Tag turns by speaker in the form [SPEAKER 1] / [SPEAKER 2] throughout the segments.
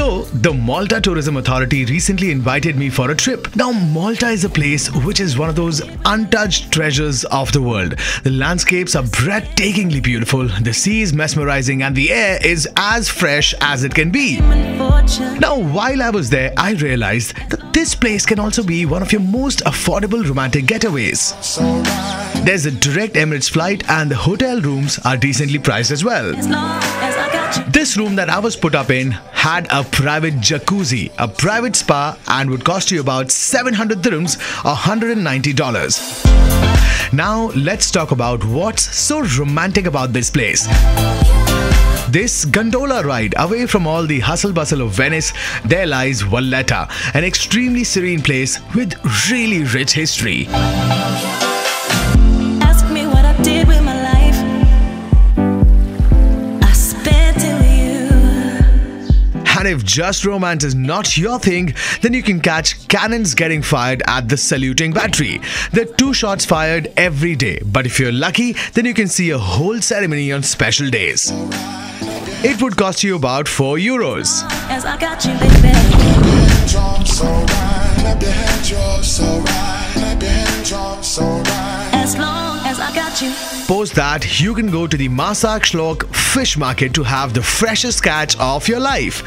[SPEAKER 1] So, the Malta Tourism Authority recently invited me for a trip. Now, Malta is a place which is one of those untouched treasures of the world. The landscapes are breathtakingly beautiful, the sea is mesmerizing, and the air is as fresh as it can be. Now, while I was there, I realized that this place can also be one of your most affordable romantic getaways. There's a direct Emirates flight, and the hotel rooms are decently priced as well. This room that I was put up in had a private jacuzzi, a private spa, and would cost you about 700 dirhams or $190. Now, let's talk about what's so romantic about this place. This gondola ride away from all the hustle bustle of Venice, there lies Valletta, an extremely serene place with really rich history. And if just romance is not your thing, then you can catch cannons getting fired at the saluting battery. There are two shots fired every day, but if you're lucky, then you can see a whole ceremony on special days. It would cost you about 4 euros.
[SPEAKER 2] As I got you, baby.
[SPEAKER 3] Drum so right, clap your hands, you're so right, clap your hands, drum so right.
[SPEAKER 2] As long as I got you.
[SPEAKER 1] Post that, you can go to the Marsaxlokk fish market to have the freshest catch of your life.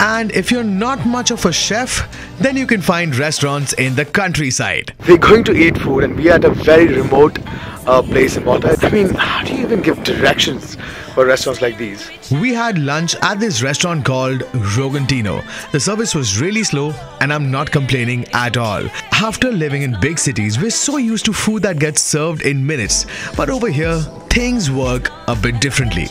[SPEAKER 1] And if you're not much of a chef, then you can find restaurants in the countryside.
[SPEAKER 4] We're going to eat food and we are at a very remote uh, place in Malta. I mean, how do you even give directions for restaurants like these?
[SPEAKER 1] We had lunch at this restaurant called Rogantino. The service was really slow and I'm not complaining at all. After living in big cities, we're so used to food that gets served in minutes. But over here, things work a bit differently.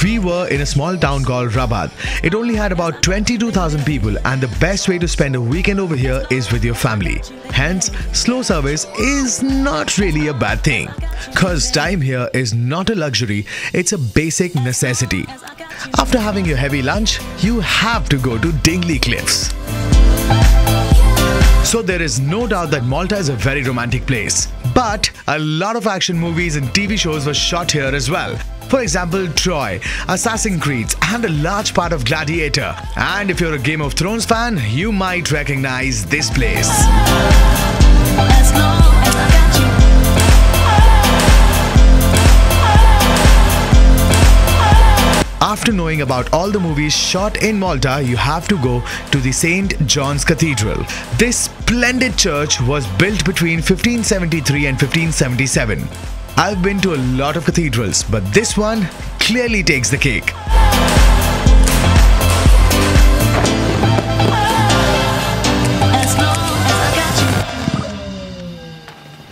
[SPEAKER 1] We were in a small town called Rabat. It only had about 22,000 people, and the best way to spend a weekend over here is with your family. Hence, slow service is not really a bad thing. Cause time here is not a luxury, it's a basic necessity. After having your heavy lunch, you have to go to Dingli Cliffs. So there is no doubt that Malta is a very romantic place. But a lot of action movies and TV shows were shot here as well. For example, Troy, Assassin's Creed, and a large part of Gladiator. And if you're a Game of Thrones fan, you might recognize this place. After knowing about all the movies shot in Malta, you have to go to the St. John's Cathedral. This splendid church was built between 1573 and 1577. I've been to a lot of cathedrals, but this one clearly takes the cake.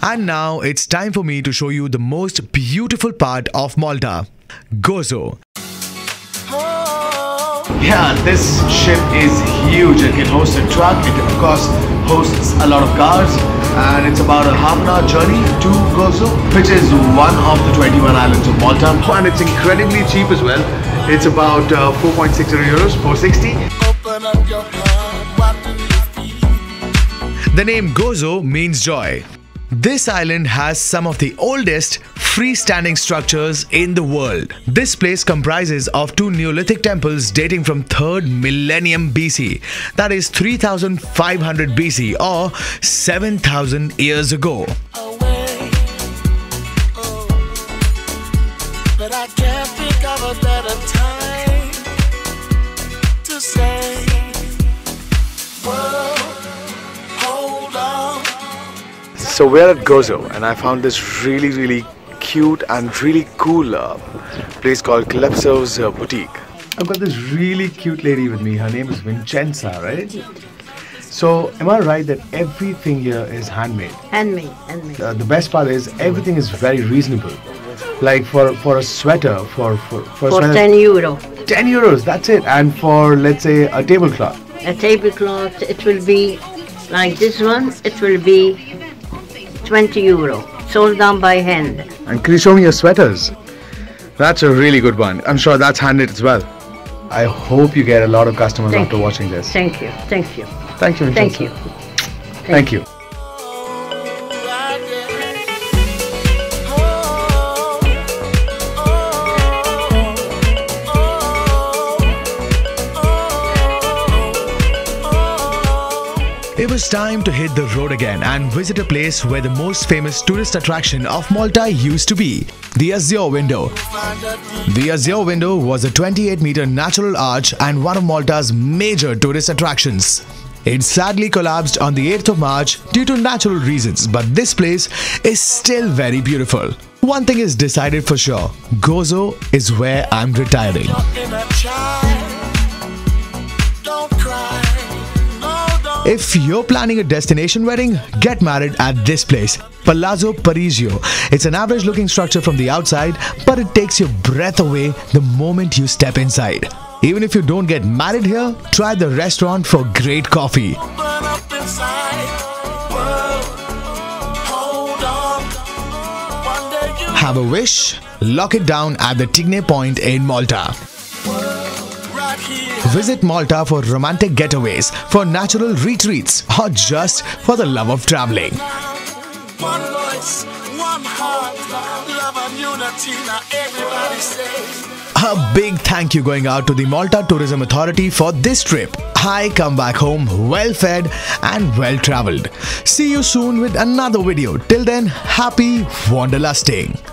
[SPEAKER 1] And now it's time for me to show you the most beautiful part of Malta Gozo.
[SPEAKER 4] Yeah, this ship is huge. It can host a truck. It of course hosts a lot of cars. And it's about a half an hour journey to Gozo, which is one of the 21 islands of Malta. And it's incredibly cheap as well. It's about uh, 4.60 euros, 460.
[SPEAKER 3] Open up your heart, what do you feel?
[SPEAKER 1] The name Gozo means joy. This island has some of the oldest freestanding structures in the world. This place comprises of two Neolithic temples dating from 3rd millennium BC, that is 3500 BC or 7000 years ago.
[SPEAKER 3] Oh,
[SPEAKER 4] So we're at Gozo, and I found this really, really cute and really cool uh, place called Calypso's uh, Boutique. I've got this really cute lady with me. Her name is Vincenza, right? So, am I right that everything here is handmade?
[SPEAKER 5] Handmade, handmade.
[SPEAKER 4] Uh, the best part is everything is very reasonable. Like for for a sweater, for for for, a
[SPEAKER 5] For
[SPEAKER 4] sweater,
[SPEAKER 5] 10 euro.
[SPEAKER 4] 10 euros. That's it. And for let's say a tablecloth,
[SPEAKER 5] A tablecloth, it will be like this one, it will be 20 euro. Sold down by hand.
[SPEAKER 4] And can you show me your sweaters? That's a really good one. I'm sure that's handmade as well. I hope you get a lot of customers
[SPEAKER 5] Thank
[SPEAKER 4] after
[SPEAKER 5] you.
[SPEAKER 4] watching this.
[SPEAKER 5] Thank you, thank you,
[SPEAKER 4] Thank you.
[SPEAKER 5] thank you.
[SPEAKER 4] Thank you.
[SPEAKER 3] Right
[SPEAKER 1] It was time to hit the road again and visit a place where the most famous tourist attraction of Malta used to be the Azure Window. The Azure Window was a 28 meter natural arch and one of Malta's major tourist attractions. It sadly collapsed on the 8th of March due to natural reasons, but this place is still very beautiful. One thing is decided for sure Gozo is where I'm retiring. If you're planning a destination wedding, get married at this place, Palazzo Parisio. It's an average looking structure from the outside, but it takes your breath away the moment you step inside. Even if you don't get married here, try the restaurant for great coffee.
[SPEAKER 3] burn up inside. World, hold on. One day you
[SPEAKER 1] Have a wish, lock it down at the Tigne Point in Malta. Visit Malta for romantic getaways, for natural retreats, or just for the love of traveling.
[SPEAKER 3] One voice, one heart, love and unity. Now everybody.
[SPEAKER 1] A big thank you going out to the Malta Tourism Authority for this trip. I come back home well fed and well traveled. See you soon with another video. Till then, happy wanderlusting.